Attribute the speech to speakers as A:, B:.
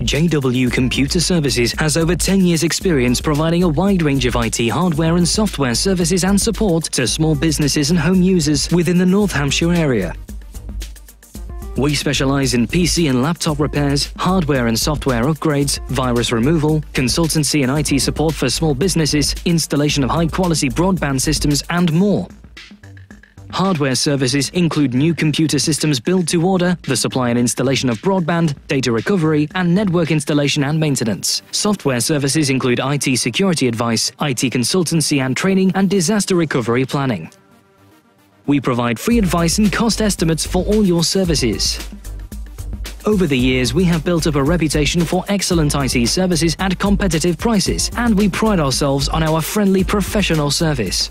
A: JW Computer Services has over 10 years' experience providing a wide range of IT hardware and software services and support to small businesses and home users within the North Hampshire area. We specialize in PC and laptop repairs, hardware and software upgrades, virus removal, consultancy and IT support for small businesses, installation of high quality broadband systems, and more. Hardware services include new computer systems built to order, the supply and installation of broadband, data recovery, and network installation and maintenance. Software services include IT security advice, IT consultancy and training, and disaster recovery planning. We provide free advice and cost estimates for all your services. Over the years, we have built up a reputation for excellent IT services at competitive prices, and we pride ourselves on our friendly professional service.